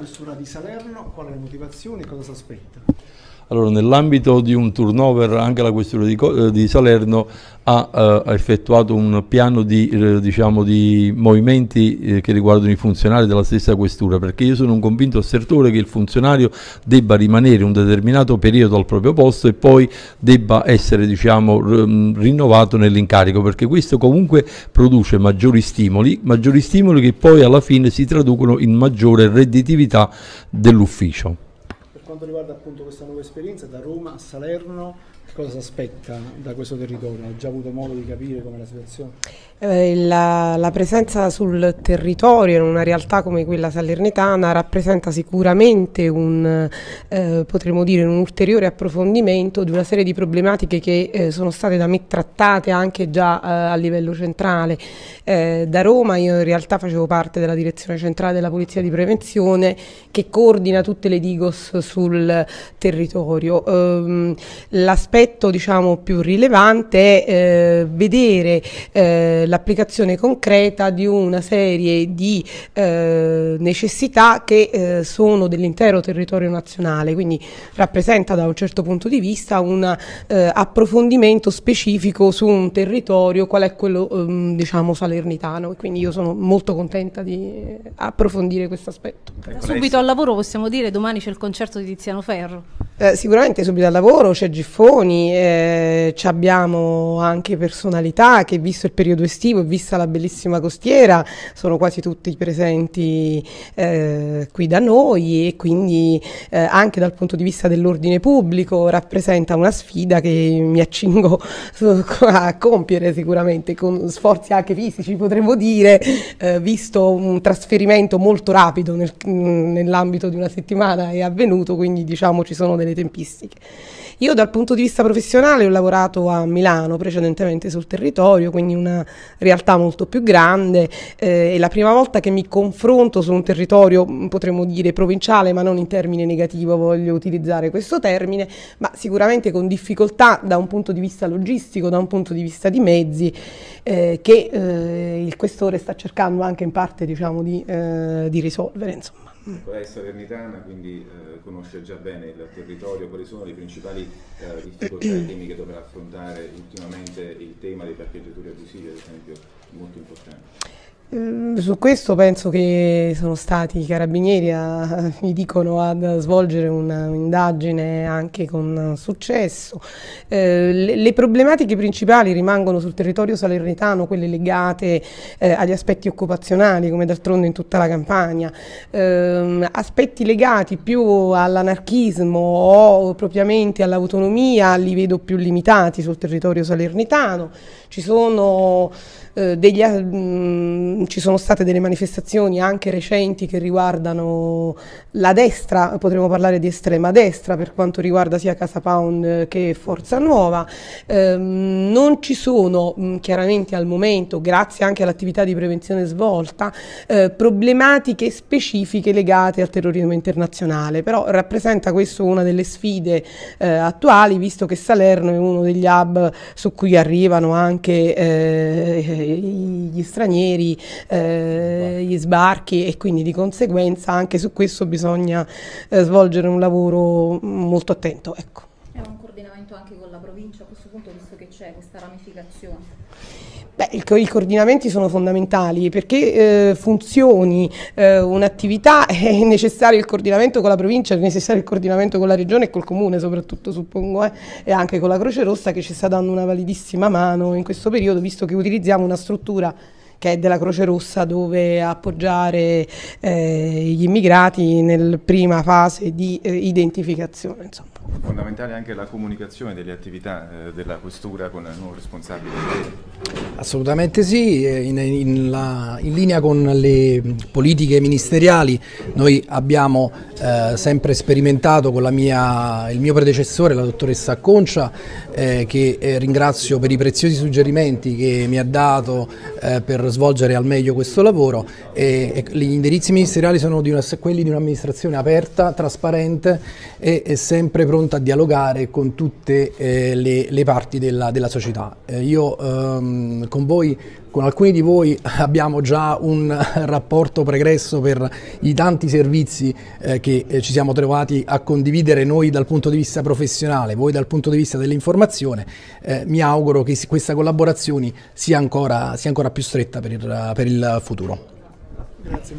Questura di Salerno, quali le motivazioni e cosa si aspetta? Allora, nell'ambito di un turnover anche la Questura di, eh, di Salerno ha eh, effettuato un piano di, eh, diciamo, di movimenti eh, che riguardano i funzionari della stessa Questura, perché io sono un convinto assertore che il funzionario debba rimanere un determinato periodo al proprio posto e poi debba essere diciamo, rinnovato nell'incarico, perché questo comunque produce maggiori stimoli, maggiori stimoli che poi alla fine si traducono in maggiore redditività dell'ufficio. Quanto riguarda appunto questa nuova esperienza da Roma a Salerno, cosa si aspetta da questo territorio? Ha già avuto modo di capire come la situazione? Eh, la, la, presenza sul territorio in una realtà come quella salernitana rappresenta sicuramente un, eh, potremmo dire, un ulteriore approfondimento di una serie di problematiche che eh, sono state da me trattate anche già eh, a livello centrale. Eh, da Roma io in realtà facevo parte della direzione centrale della Polizia di Prevenzione che coordina tutte le Digos sul territorio. Ehm, l'aspetto diciamo, più rilevante è eh, vedere l'applicazione concreta di una serie di eh, necessità che eh, sono dell'intero territorio nazionale, quindi rappresenta da un certo punto di vista un eh, approfondimento specifico su un territorio qual è quello ehm, diciamo salernitano e quindi io sono molto contenta di approfondire questo aspetto. Subito al lavoro possiamo dire domani c'è il concerto di Tiziano Ferro. Eh, sicuramente subito al lavoro c'è Giffoni, eh, abbiamo anche personalità che visto il periodo estivo e vista la bellissima costiera sono quasi tutti presenti eh, qui da noi e quindi eh, anche dal punto di vista dell'ordine pubblico rappresenta una sfida che mi accingo a compiere sicuramente con sforzi anche fisici potremmo dire eh, visto un trasferimento molto rapido nel, nell'ambito di una settimana è avvenuto quindi diciamo ci sono delle tempistiche. Io dal punto di vista professionale ho lavorato a Milano precedentemente sul territorio, quindi una realtà molto più grande. Eh, è la prima volta che mi confronto su un territorio, mm, potremmo dire provinciale, ma non in termine negativo, voglio utilizzare questo termine, ma sicuramente con difficoltà da un punto di vista logistico, da un punto di vista di mezzi, eh, che eh, il questore sta cercando anche in parte diciamo, di, eh, di risolvere. Insomma. Ecco, è salernitana, quindi eh, conosce già bene il territorio, quali sono le principali eh, difficoltà e temi che dovrà affrontare ultimamente il tema dei parcheggiatori abusivi, ad esempio, molto importante. Mm, su questo penso che sono stati i carabinieri, a, mi dicono, ad svolgere un'indagine anche con successo. Eh, le, le, problematiche principali rimangono sul territorio salernitano, quelle legate eh, agli aspetti occupazionali, come d'altronde in tutta la campagna, eh, aspetti legati più all'anarchismo o propriamente all'autonomia li vedo più limitati sul territorio salernitano. Ci sono eh, degli, mh, ci sono state delle manifestazioni anche recenti che riguardano la destra, potremmo parlare di estrema destra per quanto riguarda sia Casa Pound che Forza Nuova. Eh, non ci sono mm, chiaramente al momento, grazie anche all'attività di prevenzione svolta, eh, problematiche specifiche legate al terrorismo internazionale, però rappresenta questo una delle sfide eh, attuali, visto che Salerno è uno degli hub su cui arrivano anche eh, gli stranieri, eh, gli sbarchi e quindi di conseguenza anche su questo bisogna eh, svolgere un lavoro molto attento. Ecco. È un coordinamento anche con la provincia a questo punto visto che c'è questa ramificazione? Beh, I coordinamenti sono fondamentali perché eh, funzioni eh, un'attività è necessario il coordinamento con la provincia, è necessario il coordinamento con la regione e col comune soprattutto suppongo eh, e anche con la Croce Rossa che ci sta dando una validissima mano in questo periodo visto che utilizziamo una struttura che è della Croce Rossa dove appoggiare eh, gli immigrati nella prima fase di eh, identificazione. Insomma. Fondamentale anche la comunicazione delle attività eh, della questura con il nuovo responsabile. Assolutamente sì, eh, in, in, la, in, linea con le politiche ministeriali noi abbiamo eh, sempre sperimentato con mia, il mio predecessore, la dottoressa Acconcia, eh, che eh, ringrazio per i preziosi suggerimenti che mi ha dato per svolgere al meglio questo lavoro e, e gli indirizzi ministeriali sono di una, quelli di un'amministrazione aperta, trasparente e, e sempre pronta a dialogare con tutte eh, le, le, parti della, della società. Eh, io ehm, con voi, con alcuni di voi abbiamo già un rapporto pregresso per i tanti servizi eh, che eh, ci siamo trovati a condividere noi dal punto di vista professionale, voi dal punto di vista dell'informazione. Eh, mi auguro che questa collaborazione sia ancora, sia ancora più stretta per il, per il futuro. Grazie.